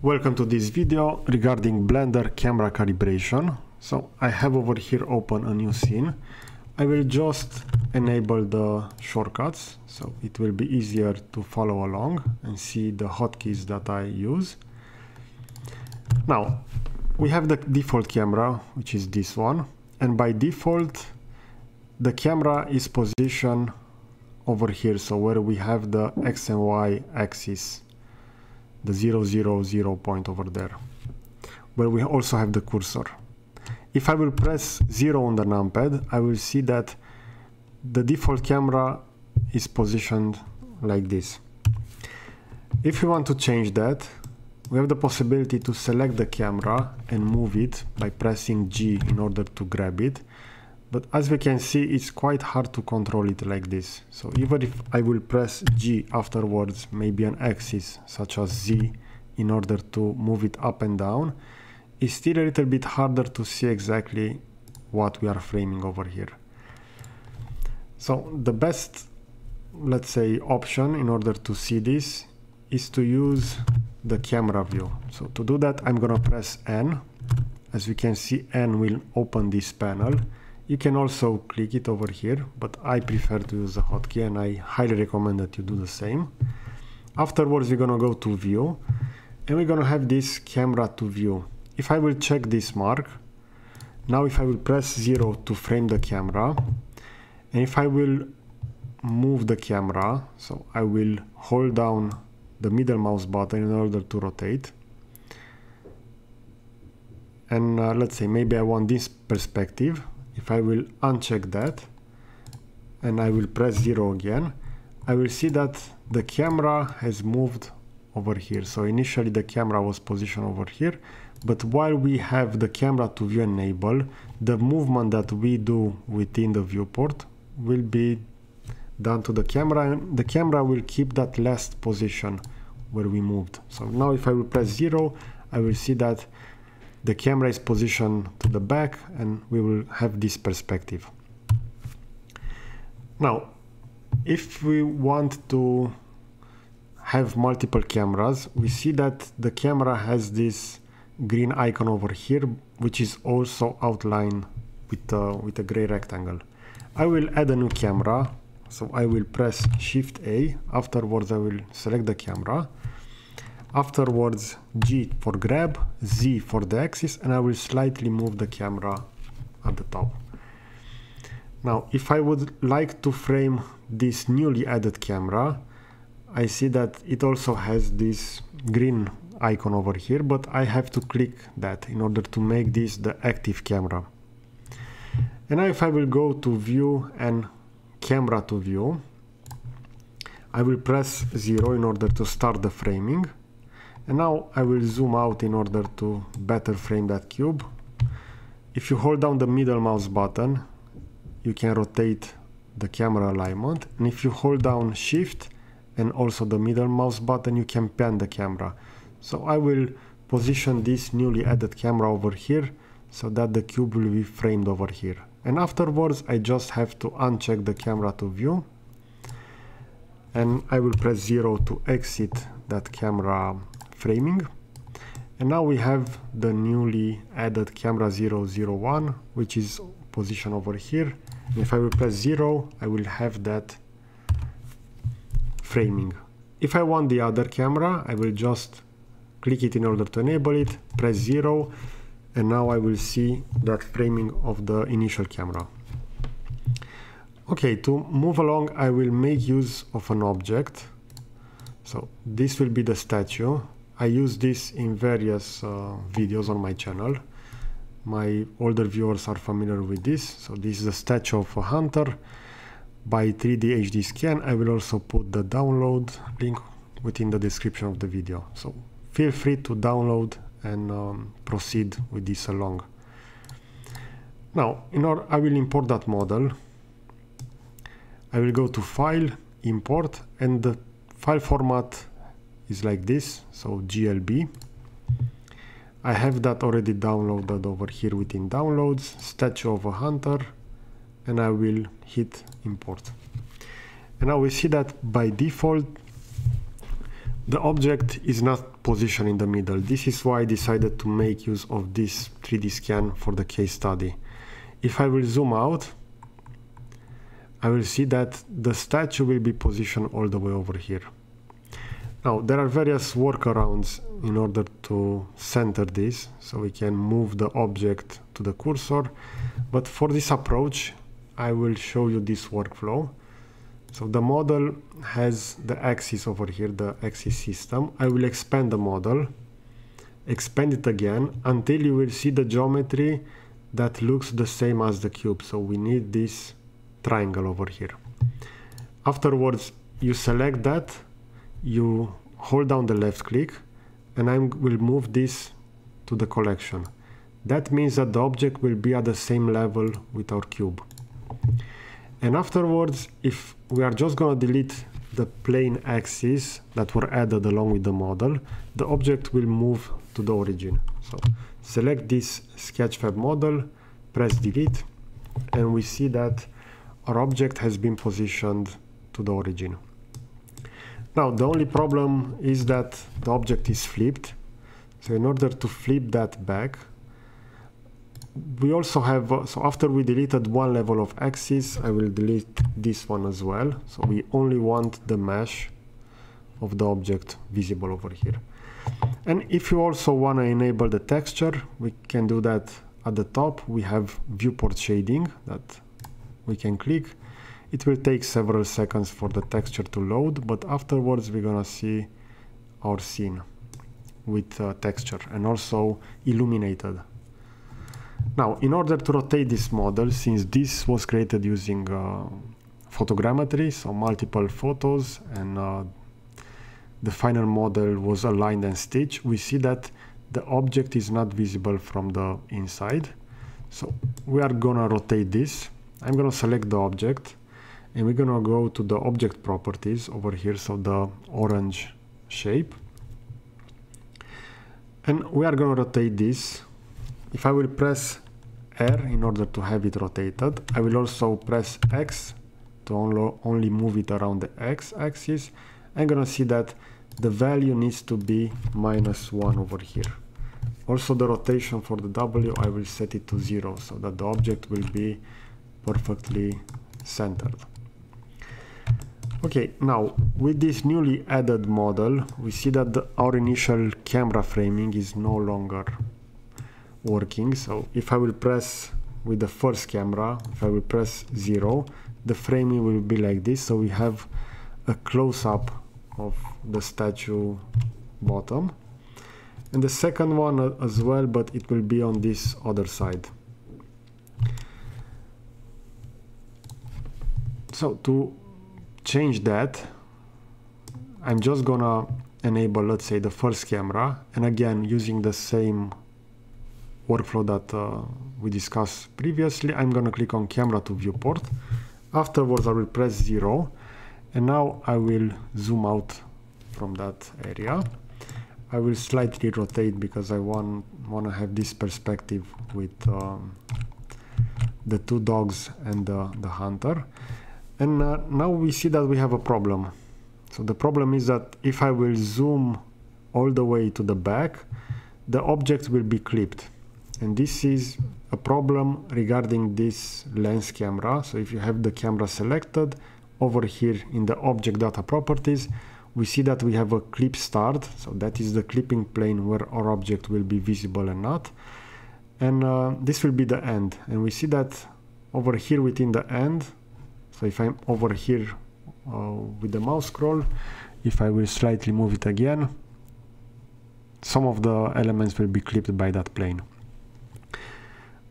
Welcome to this video regarding Blender camera calibration. So I have over here open a new scene. I will just enable the shortcuts so it will be easier to follow along and see the hotkeys that I use. Now we have the default camera which is this one and by default the camera is positioned over here so where we have the x and y axis the 0 0 0 point over there where we also have the cursor. If I will press 0 on the numpad I will see that the default camera is positioned like this. If you want to change that we have the possibility to select the camera and move it by pressing G in order to grab it but as we can see it's quite hard to control it like this. So even if I will press G afterwards maybe an axis such as Z in order to move it up and down it's still a little bit harder to see exactly what we are framing over here. So the best let's say option in order to see this is to use the camera view. So to do that I'm gonna press N. As we can see N will open this panel you can also click it over here, but I prefer to use the hotkey and I highly recommend that you do the same. Afterwards, we're gonna go to view and we're gonna have this camera to view. If I will check this mark, now if I will press zero to frame the camera, and if I will move the camera, so I will hold down the middle mouse button in order to rotate. And uh, let's say maybe I want this perspective, if I will uncheck that and I will press 0 again, I will see that the camera has moved over here. So initially the camera was positioned over here, but while we have the camera to view enabled, the movement that we do within the viewport will be done to the camera and the camera will keep that last position where we moved. So now if I will press 0, I will see that the camera is positioned to the back and we will have this perspective. Now, if we want to have multiple cameras, we see that the camera has this green icon over here, which is also outlined with, uh, with a gray rectangle. I will add a new camera, so I will press Shift A, afterwards I will select the camera, Afterwards G for grab, Z for the axis and I will slightly move the camera at the top. Now if I would like to frame this newly added camera, I see that it also has this green icon over here, but I have to click that in order to make this the active camera. And now if I will go to view and camera to view, I will press 0 in order to start the framing and now I will zoom out in order to better frame that cube. If you hold down the middle mouse button, you can rotate the camera alignment. And if you hold down shift and also the middle mouse button, you can pan the camera. So I will position this newly added camera over here so that the cube will be framed over here. And afterwards, I just have to uncheck the camera to view. And I will press zero to exit that camera framing. And now we have the newly added camera 001, which is positioned over here. And if I will press 0, I will have that framing. If I want the other camera, I will just click it in order to enable it, press 0, and now I will see that framing of the initial camera. Okay, to move along, I will make use of an object. So this will be the statue I use this in various uh, videos on my channel. My older viewers are familiar with this. So this is a statue of a hunter by 3D HD scan. I will also put the download link within the description of the video. So feel free to download and um, proceed with this along. Now, in order, I will import that model. I will go to File, Import, and the file format is like this so glb I have that already downloaded over here within downloads statue of a hunter and I will hit import and now we see that by default the object is not positioned in the middle. This is why I decided to make use of this 3D scan for the case study. If I will zoom out, I will see that the statue will be positioned all the way over here. Now, there are various workarounds in order to center this, so we can move the object to the cursor, but for this approach, I will show you this workflow. So the model has the axis over here, the axis system. I will expand the model, expand it again until you will see the geometry that looks the same as the cube. So we need this triangle over here. Afterwards, you select that, you hold down the left click, and I will move this to the collection. That means that the object will be at the same level with our cube. And afterwards, if we are just going to delete the plane axes that were added along with the model, the object will move to the origin. So select this Sketchfab model, press delete, and we see that our object has been positioned to the origin. Now, the only problem is that the object is flipped. So in order to flip that back, we also have, uh, so after we deleted one level of axis, I will delete this one as well. So we only want the mesh of the object visible over here. And if you also want to enable the texture, we can do that at the top. We have viewport shading that we can click. It will take several seconds for the texture to load, but afterwards we're gonna see our scene with uh, texture and also illuminated now, in order to rotate this model, since this was created using uh, photogrammetry, so multiple photos, and uh, the final model was aligned and stitched, we see that the object is not visible from the inside. So we are gonna rotate this. I'm gonna select the object and we're gonna go to the object properties over here, so the orange shape. And we are gonna rotate this. If I will press R in order to have it rotated. I will also press X to only move it around the X axis. I'm gonna see that the value needs to be minus 1 over here. Also the rotation for the W I will set it to 0 so that the object will be perfectly centered. Okay, now with this newly added model, we see that the, our initial camera framing is no longer working. So if I will press with the first camera, if I will press zero, the framing will be like this. So we have a close-up of the statue bottom. And the second one as well, but it will be on this other side. So to change that, I'm just gonna enable, let's say, the first camera. And again, using the same workflow that uh, we discussed previously. I'm to click on camera to viewport. Afterwards, I will press zero. And now I will zoom out from that area. I will slightly rotate because I want, want to have this perspective with um, the two dogs and the, the hunter. And uh, now we see that we have a problem. So the problem is that if I will zoom all the way to the back, the object will be clipped. And this is a problem regarding this lens camera. So if you have the camera selected over here in the object data properties we see that we have a clip start. So that is the clipping plane where our object will be visible and not. And uh, this will be the end. And we see that over here within the end so if I'm over here uh, with the mouse scroll if I will slightly move it again some of the elements will be clipped by that plane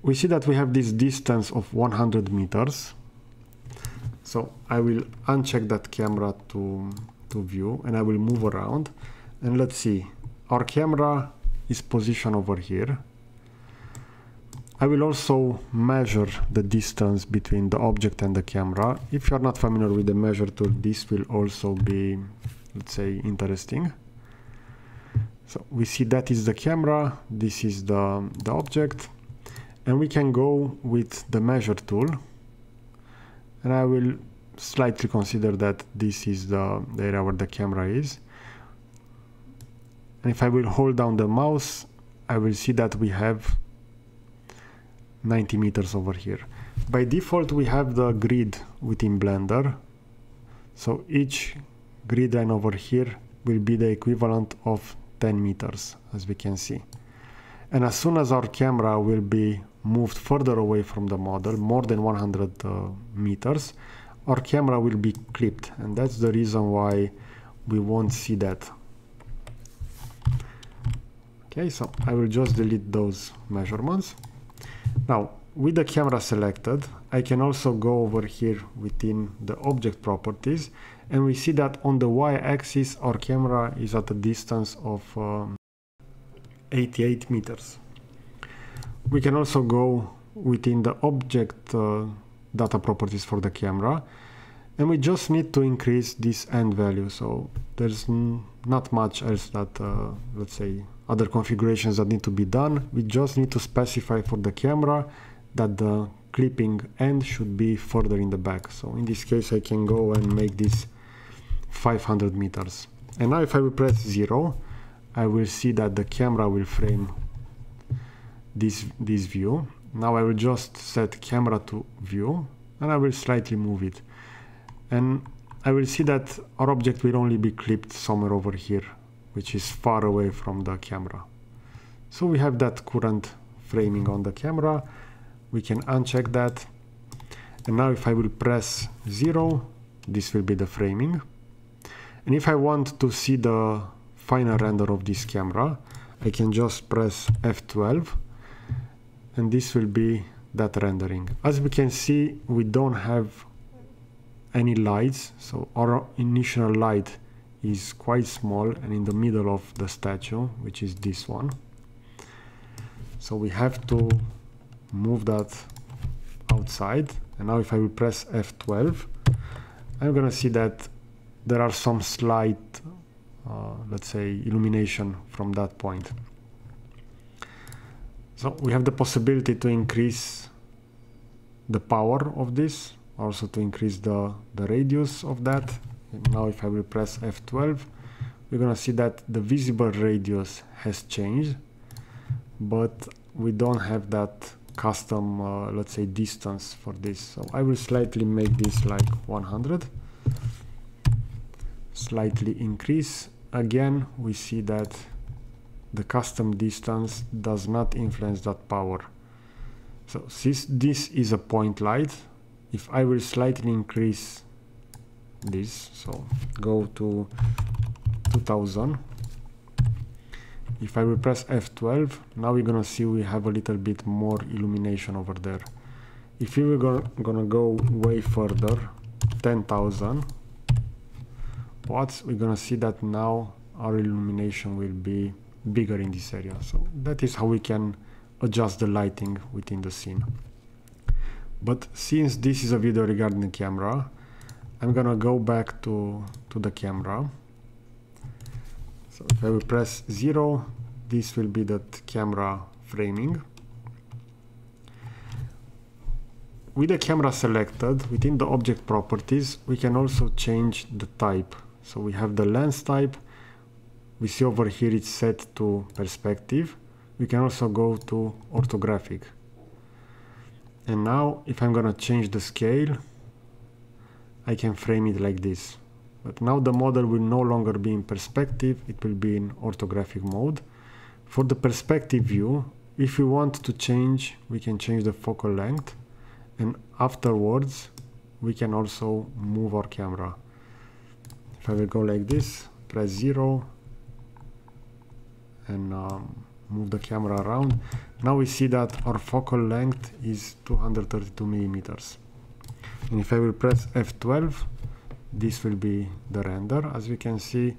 we see that we have this distance of 100 meters. So I will uncheck that camera to, to view and I will move around. And let's see, our camera is positioned over here. I will also measure the distance between the object and the camera. If you're not familiar with the measure tool, this will also be, let's say, interesting. So we see that is the camera, this is the, the object and we can go with the measure tool and I will slightly consider that this is the, the area where the camera is and if I will hold down the mouse I will see that we have 90 meters over here. By default we have the grid within blender. So each grid line over here will be the equivalent of 10 meters as we can see. And as soon as our camera will be moved further away from the model more than 100 uh, meters our camera will be clipped. And that's the reason why we won't see that. Okay so I will just delete those measurements now with the camera selected I can also go over here within the object properties and we see that on the y-axis our camera is at a distance of um, 88 meters. We can also go within the object uh, data properties for the camera and we just need to increase this end value. So there's not much else that uh, let's say other configurations that need to be done. We just need to specify for the camera that the clipping end should be further in the back. So in this case I can go and make this 500 meters. And now if I will press 0 I will see that the camera will frame this this view. Now I will just set camera to view and I will slightly move it. And I will see that our object will only be clipped somewhere over here which is far away from the camera. So we have that current framing on the camera. We can uncheck that. And now if I will press 0 this will be the framing. And if I want to see the final render of this camera I can just press F12 and this will be that rendering. As we can see we don't have any lights. So our initial light is quite small and in the middle of the statue which is this one. So we have to move that outside. And now if I will press F12 I'm gonna see that there are some slight uh, let's say illumination from that point. So we have the possibility to increase the power of this also to increase the the radius of that now if I will press F12 we're gonna see that the visible radius has changed but we don't have that custom uh, let's say distance for this. So I will slightly make this like 100 slightly increase. Again we see that the custom distance does not influence that power. So since this is a point light. If I will slightly increase this so go to 2000 if I will press F12 now we're gonna see we have a little bit more illumination over there. If we were gonna, gonna go way further 10,000 watts we're gonna see that now our illumination will be bigger in this area. So that is how we can adjust the lighting within the scene. But since this is a video regarding the camera I'm gonna go back to to the camera so if I will press 0, this will be that camera framing. With the camera selected, within the object properties, we can also change the type. So we have the lens type. We see over here it's set to perspective. We can also go to orthographic. And now if I'm gonna change the scale, I can frame it like this. But now the model will no longer be in perspective, it will be in orthographic mode. For the perspective view, if we want to change, we can change the focal length and afterwards we can also move our camera. If I will go like this, press 0 and um, move the camera around, now we see that our focal length is 232 millimeters. And if I will press F12, this will be the render. As we can see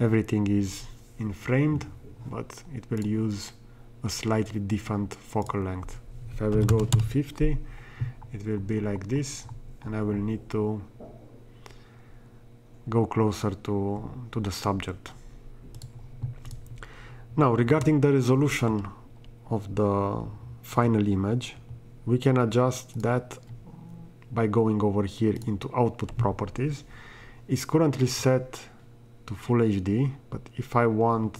everything is in framed but it will use a slightly different focal length. If I will go to 50 it will be like this and I will need to go closer to, to the subject. Now regarding the resolution of the final image we can adjust that by going over here into output properties is currently set to full HD but if I want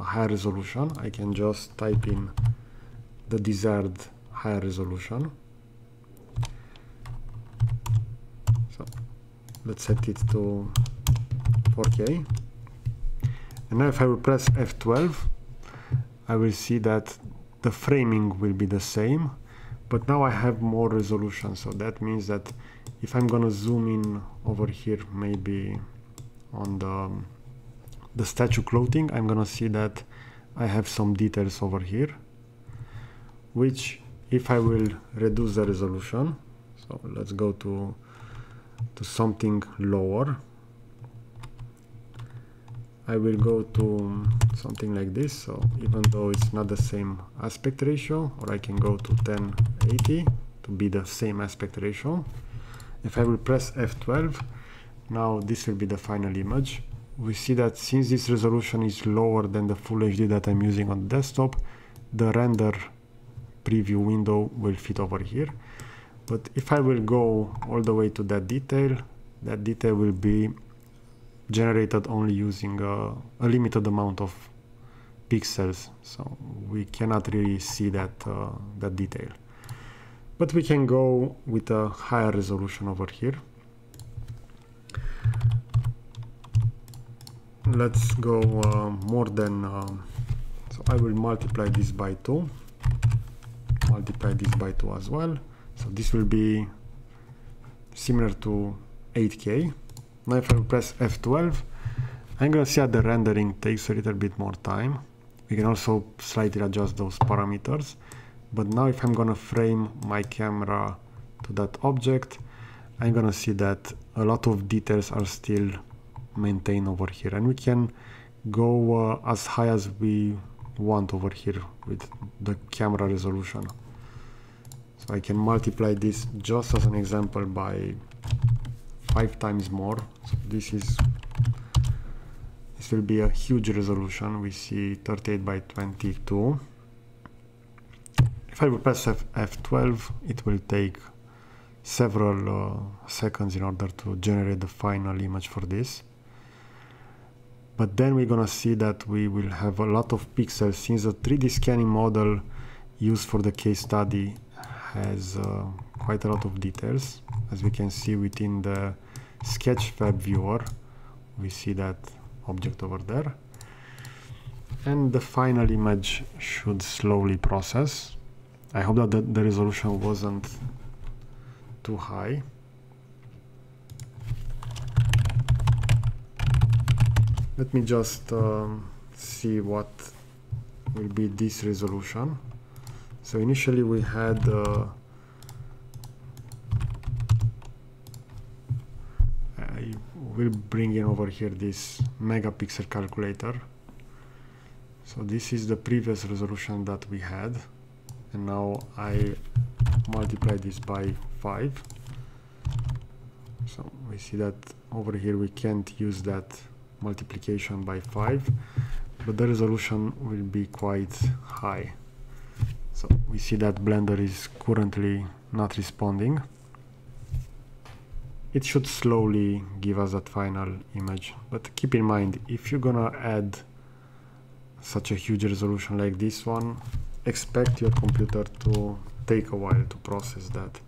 a higher resolution, I can just type in the desired higher resolution. So let's set it to 4K. And now if I will press F12, I will see that the framing will be the same, but now I have more resolution. So that means that if I'm gonna zoom in over here, maybe on the, the statue clothing, I'm gonna see that I have some details over here, which if I will reduce the resolution, so let's go to, to something lower, I will go to um, something like this so even though it's not the same aspect ratio or I can go to 1080 to be the same aspect ratio. If I will press F12 now this will be the final image. We see that since this resolution is lower than the full HD that I'm using on the desktop the render preview window will fit over here. But if I will go all the way to that detail that detail will be generated only using a, a limited amount of pixels so we cannot really see that uh, that detail. But we can go with a higher resolution over here. Let's go uh, more than uh, so I will multiply this by 2 multiply this by 2 as well. So this will be similar to 8k now if I press F12, I'm gonna see that the rendering takes a little bit more time. We can also slightly adjust those parameters. But now if I'm gonna frame my camera to that object, I'm gonna see that a lot of details are still maintained over here. And we can go uh, as high as we want over here with the camera resolution. So I can multiply this just as an example by five times more. So this is this will be a huge resolution. We see 38 by 22 if I will press F F12 it will take several uh, seconds in order to generate the final image for this. But then we're gonna see that we will have a lot of pixels since the 3D scanning model used for the case study has uh, quite a lot of details. As we can see within the sketchfab viewer we see that object over there. And the final image should slowly process. I hope that the, the resolution wasn't too high. Let me just um, see what will be this resolution so initially we had uh, I will bring in over here this megapixel calculator. So this is the previous resolution that we had and now I multiply this by 5 so we see that over here we can't use that multiplication by 5 but the resolution will be quite high we see that Blender is currently not responding. It should slowly give us that final image. But keep in mind, if you're gonna add such a huge resolution like this one, expect your computer to take a while to process that.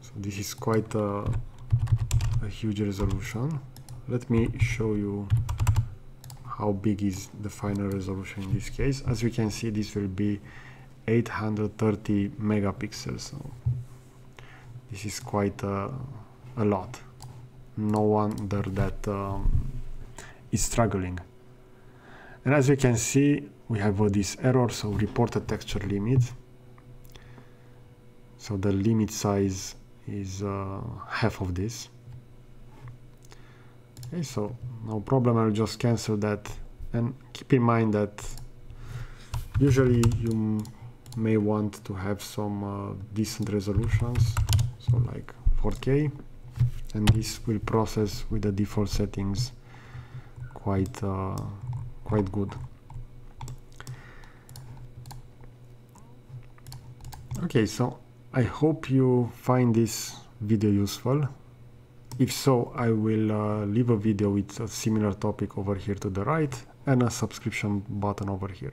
So this is quite a, a huge resolution. Let me show you how big is the final resolution in this case. As we can see, this will be 830 megapixels. So this is quite a, a lot. No wonder that um, is struggling. And as you can see we have uh, this error so reported texture limit so the limit size is uh, half of this. Okay so no problem. I'll just cancel that. And keep in mind that usually you may want to have some uh, decent resolutions so like 4k and this will process with the default settings quite uh, quite good okay so I hope you find this video useful if so I will uh, leave a video with a similar topic over here to the right and a subscription button over here.